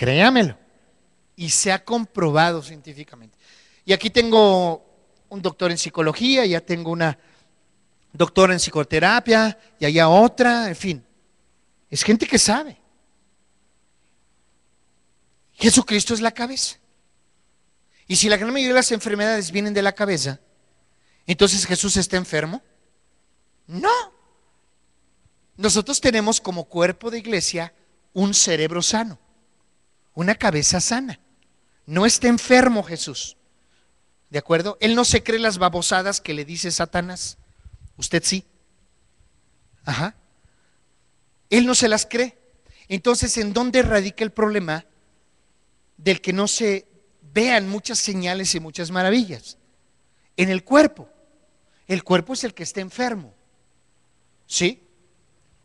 Créamelo. Y se ha comprobado científicamente. Y aquí tengo un doctor en psicología, ya tengo una doctora en psicoterapia, y allá otra, en fin. Es gente que sabe. Jesucristo es la cabeza. Y si la gran mayoría de las enfermedades vienen de la cabeza, entonces Jesús está enfermo. No. Nosotros tenemos como cuerpo de iglesia un cerebro sano, una cabeza sana. No está enfermo Jesús. ¿De acuerdo? Él no se cree las babosadas que le dice Satanás. Usted sí. Ajá. Él no se las cree. Entonces, ¿en dónde radica el problema del que no se vean muchas señales y muchas maravillas? En el cuerpo. El cuerpo es el que está enfermo. ¿Sí?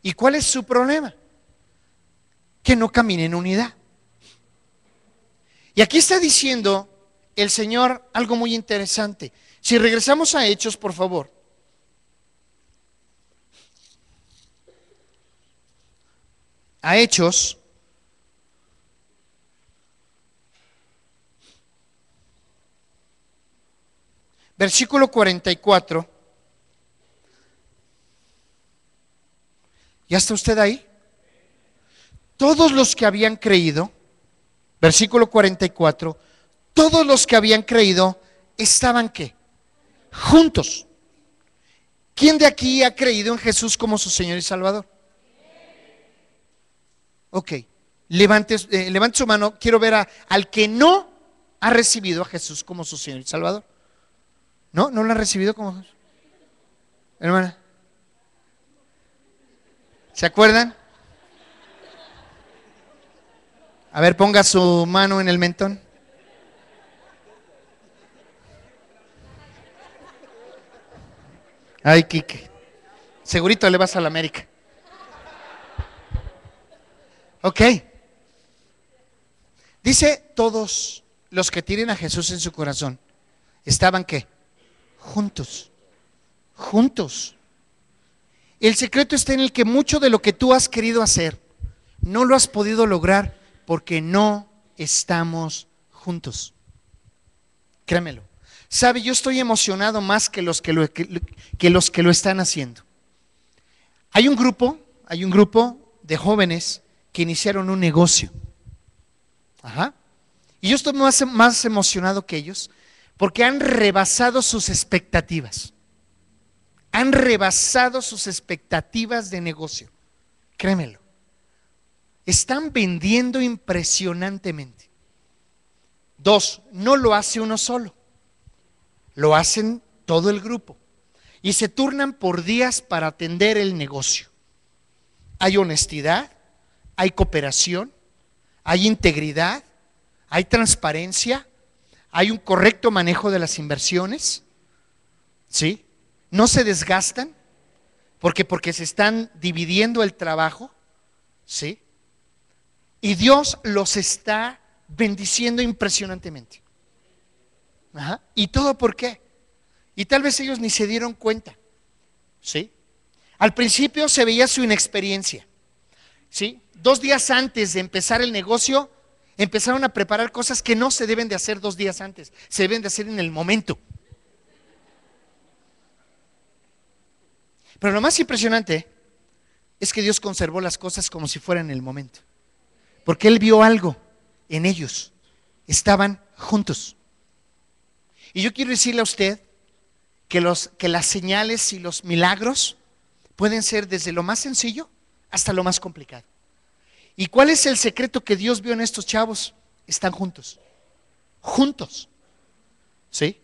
¿Y cuál es su problema? Que no camine en unidad. Y aquí está diciendo el Señor algo muy interesante. Si regresamos a Hechos, por favor. A Hechos. Versículo 44. ¿Ya está usted ahí? Todos los que habían creído, versículo 44, todos los que habían creído estaban qué? Juntos. ¿Quién de aquí ha creído en Jesús como su Señor y Salvador? Ok, levante, eh, levante su mano. Quiero ver al que no ha recibido a Jesús como su Señor y Salvador. ¿No? ¿No lo ha recibido como Jesús? Hermana. ¿Se acuerdan? A ver, ponga su mano en el mentón. Ay, Kike. Segurito le vas a la América. Ok. Dice todos los que tienen a Jesús en su corazón, estaban qué? Juntos. Juntos. El secreto está en el que mucho de lo que tú has querido hacer no lo has podido lograr porque no estamos juntos. Créemelo. Sabe, yo estoy emocionado más que los que lo, que, los que lo están haciendo. Hay un grupo, hay un grupo de jóvenes que iniciaron un negocio. Ajá. Y yo estoy más, más emocionado que ellos porque han rebasado sus expectativas han rebasado sus expectativas de negocio. Créemelo. Están vendiendo impresionantemente. Dos, no lo hace uno solo. Lo hacen todo el grupo. Y se turnan por días para atender el negocio. Hay honestidad, hay cooperación, hay integridad, hay transparencia, hay un correcto manejo de las inversiones. ¿Sí? no se desgastan, porque porque se están dividiendo el trabajo, ¿sí? Y Dios los está bendiciendo impresionantemente. ¿Y todo por qué? Y tal vez ellos ni se dieron cuenta, ¿sí? Al principio se veía su inexperiencia, ¿sí? Dos días antes de empezar el negocio, empezaron a preparar cosas que no se deben de hacer dos días antes, se deben de hacer en el momento. Pero lo más impresionante es que Dios conservó las cosas como si fueran en el momento. Porque Él vio algo en ellos. Estaban juntos. Y yo quiero decirle a usted que, los, que las señales y los milagros pueden ser desde lo más sencillo hasta lo más complicado. ¿Y cuál es el secreto que Dios vio en estos chavos? Están juntos. Juntos. ¿Sí?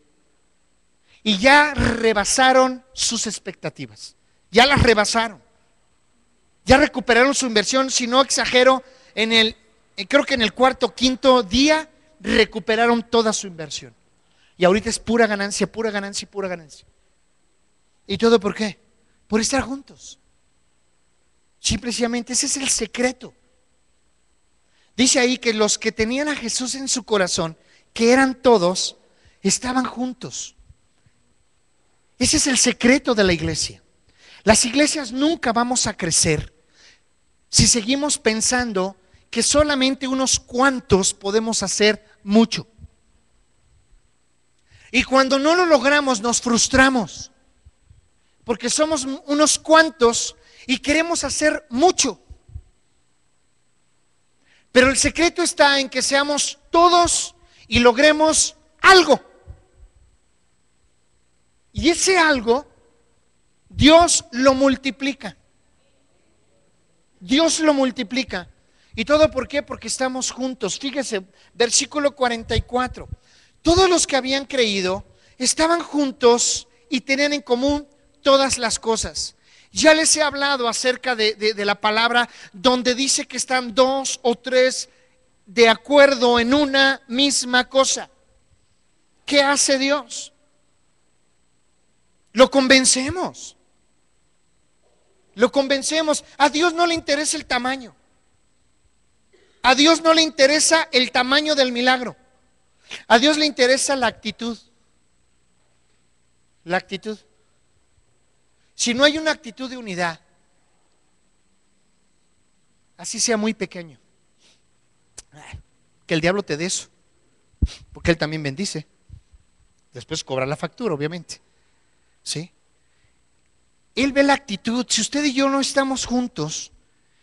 Y ya rebasaron sus expectativas ya las rebasaron. Ya recuperaron su inversión, si no exagero, en el, eh, creo que en el cuarto, quinto día recuperaron toda su inversión. Y ahorita es pura ganancia, pura ganancia, pura ganancia. ¿Y todo por qué? Por estar juntos. Simplemente ese es el secreto. Dice ahí que los que tenían a Jesús en su corazón, que eran todos, estaban juntos. Ese es el secreto de la iglesia. Las iglesias nunca vamos a crecer si seguimos pensando que solamente unos cuantos podemos hacer mucho. Y cuando no lo logramos nos frustramos, porque somos unos cuantos y queremos hacer mucho. Pero el secreto está en que seamos todos y logremos algo. Y ese algo, Dios lo multiplica. Dios lo multiplica. ¿Y todo por qué? Porque estamos juntos. Fíjese, versículo 44. Todos los que habían creído estaban juntos y tenían en común todas las cosas. Ya les he hablado acerca de, la palabra donde dice que están dos o tres de acuerdo en una misma cosa. ¿Qué hace Dios? Lo convencemos. Lo convencemos. A Dios no le interesa el tamaño. A Dios no le interesa el tamaño del milagro. A Dios le interesa la actitud. La actitud. Si no hay una actitud de unidad, así sea muy pequeño, que el diablo te dé eso, porque él también bendice. Después cobra la factura, obviamente. ¿Sí? Él ve la actitud. Si usted y yo no estamos juntos,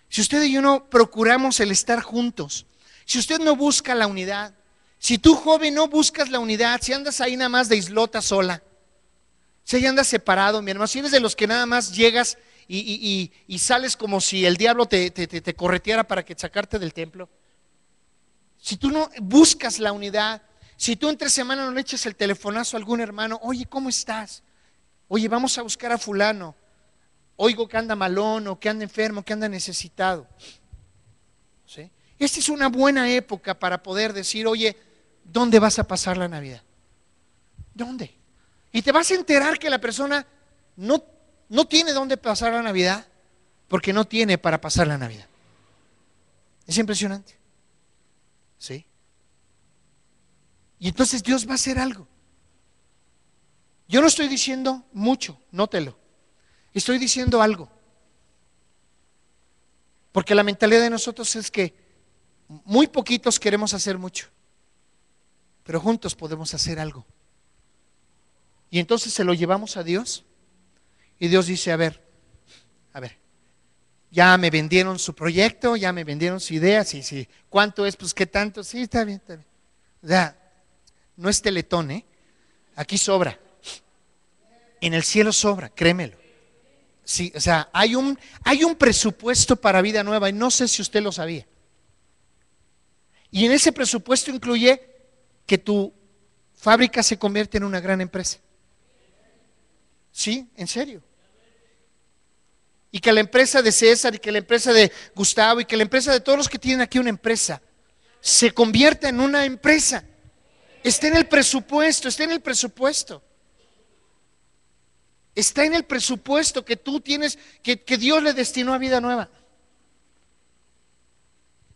si usted y yo no procuramos el estar juntos, si usted no busca la unidad, si tú joven no buscas la unidad, si andas ahí nada más de islota sola, si ahí andas separado, mi hermano, si eres de los que nada más llegas y, sales como si el diablo te, te correteara para que sacarte del templo, si tú no buscas la unidad, si tú entre semana no le echas el telefonazo a algún hermano, oye, ¿cómo estás? Oye, vamos a buscar a fulano. Oigo que anda malón o que anda enfermo, que anda necesitado. Esta es una buena época para poder decir, oye, ¿dónde vas a pasar la Navidad? ¿Dónde? Y te vas a enterar que la persona no, no tiene dónde pasar la Navidad porque no tiene para pasar la Navidad. Es impresionante. ¿Sí? Y entonces Dios va a hacer algo. Yo no estoy diciendo mucho, nótelo. Estoy diciendo algo. Porque la mentalidad de nosotros es que muy poquitos queremos hacer mucho, pero juntos podemos hacer algo. Y entonces se lo llevamos a Dios y Dios dice, a ver, a ver, ya me vendieron su proyecto, ya me vendieron su idea, sí, sí, ¿cuánto es? Pues qué tanto, sí, está bien, está bien. O sea, no es teletón, ¿eh? Aquí sobra. En el cielo sobra, créemelo. Sí, o sea, hay un, hay un presupuesto para vida nueva y no sé si usted lo sabía. Y en ese presupuesto incluye que tu fábrica se convierte en una gran empresa. Sí, en serio. Y que la empresa de César y que la empresa de Gustavo y que la empresa de todos los que tienen aquí una empresa se convierta en una empresa. Está en el presupuesto, está en el presupuesto. Está en el presupuesto que tú tienes, que, Dios le destinó a vida nueva.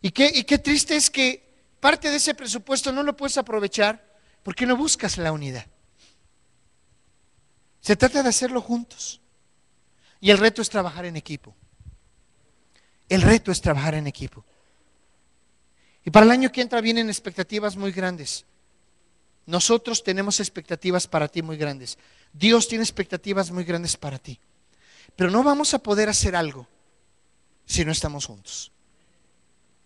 Y qué, y qué triste es que parte de ese presupuesto no lo puedes aprovechar porque no buscas la unidad. Se trata de hacerlo juntos. Y el reto es trabajar en equipo. El reto es trabajar en equipo. Y para el año que entra vienen expectativas muy grandes. Nosotros tenemos expectativas para ti muy grandes. Dios tiene expectativas muy grandes para ti. Pero no vamos a poder hacer algo si no estamos juntos.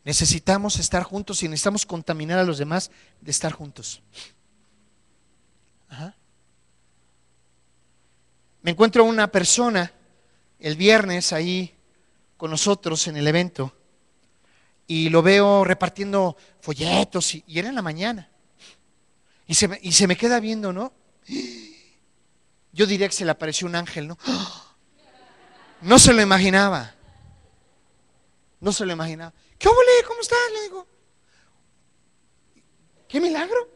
Necesitamos estar juntos y necesitamos contaminar a los demás de estar juntos. Me encuentro una persona el viernes ahí con nosotros en el evento y lo veo repartiendo folletos y, y era en la mañana. Y se, me, y se me queda viendo, ¿no? Yo diría que se le apareció un ángel, ¿no? No se lo imaginaba. No se lo imaginaba. ¿Qué ole? ¿Cómo estás? Le digo. ¿Qué milagro?